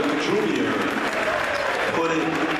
Jr. putting.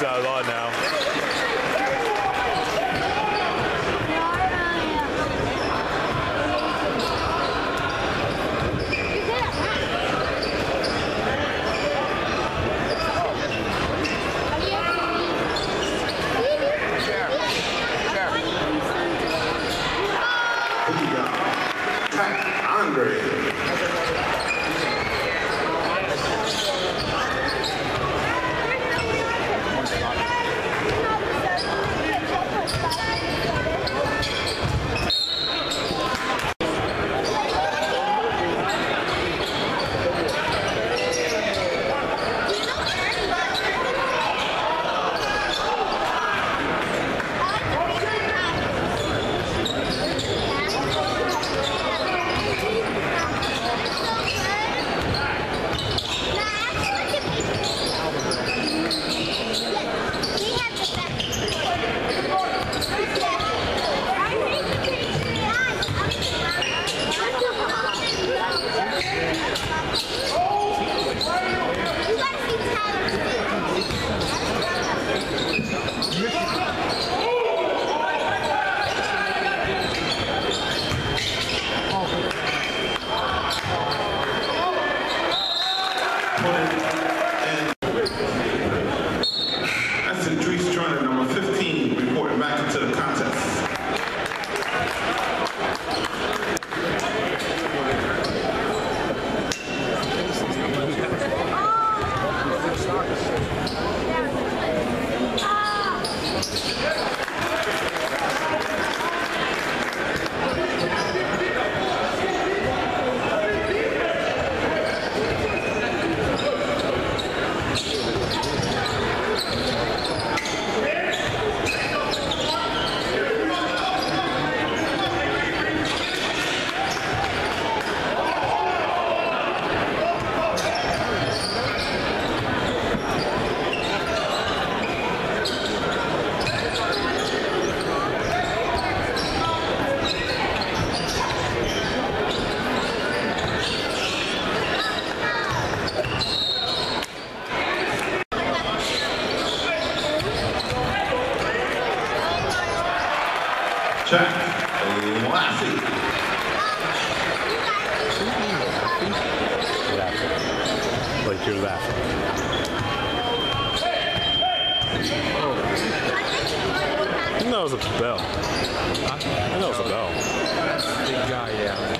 so like. to your left. Oh. That was a bell. Huh? That was a bell. Big guy, yeah.